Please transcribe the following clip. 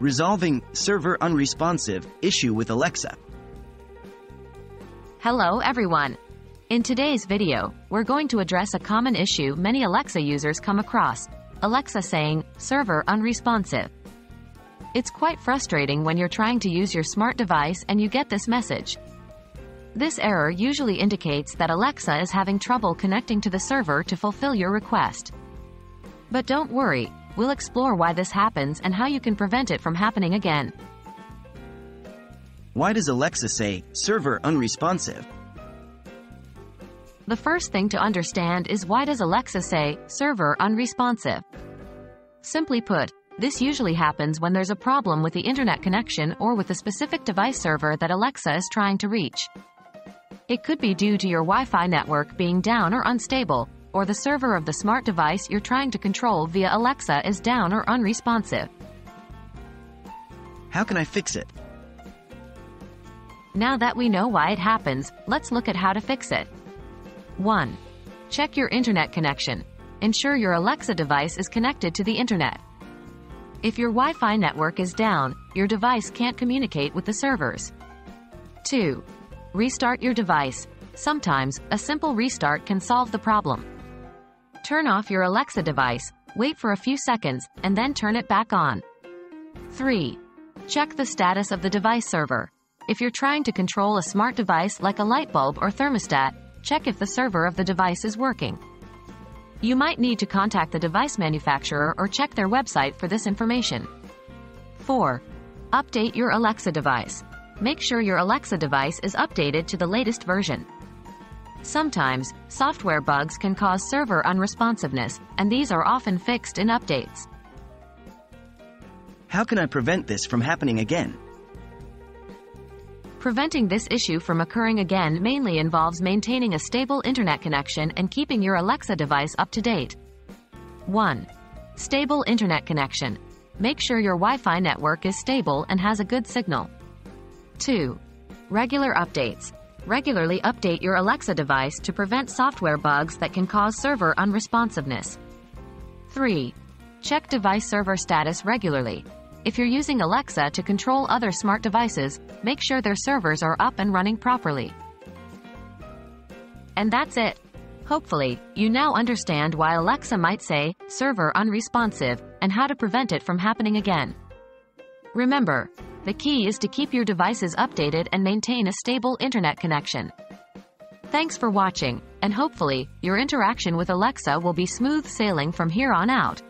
Resolving server unresponsive issue with Alexa. Hello everyone. In today's video, we're going to address a common issue many Alexa users come across. Alexa saying, server unresponsive. It's quite frustrating when you're trying to use your smart device and you get this message. This error usually indicates that Alexa is having trouble connecting to the server to fulfill your request. But don't worry, we'll explore why this happens and how you can prevent it from happening again. Why does Alexa say server unresponsive? The first thing to understand is why does Alexa say server unresponsive? Simply put, this usually happens when there's a problem with the internet connection or with the specific device server that Alexa is trying to reach. It could be due to your Wi-Fi network being down or unstable, or the server of the smart device you're trying to control via Alexa is down or unresponsive. How can I fix it? Now that we know why it happens, let's look at how to fix it. 1. Check your internet connection. Ensure your Alexa device is connected to the internet. If your Wi-Fi network is down, your device can't communicate with the servers. 2. Restart your device. Sometimes, a simple restart can solve the problem. Turn off your Alexa device, wait for a few seconds, and then turn it back on. 3. Check the status of the device server. If you're trying to control a smart device like a light bulb or thermostat, check if the server of the device is working. You might need to contact the device manufacturer or check their website for this information. 4. Update your Alexa device. Make sure your Alexa device is updated to the latest version. Sometimes, software bugs can cause server unresponsiveness, and these are often fixed in updates. How can I prevent this from happening again? Preventing this issue from occurring again mainly involves maintaining a stable internet connection and keeping your Alexa device up to date. 1. Stable internet connection. Make sure your Wi-Fi network is stable and has a good signal. 2. Regular updates. Regularly update your Alexa device to prevent software bugs that can cause server unresponsiveness. 3. Check device server status regularly. If you're using Alexa to control other smart devices, make sure their servers are up and running properly. And that's it. Hopefully, you now understand why Alexa might say, server unresponsive, and how to prevent it from happening again. Remember, the key is to keep your devices updated and maintain a stable internet connection. Thanks for watching, and hopefully, your interaction with Alexa will be smooth sailing from here on out.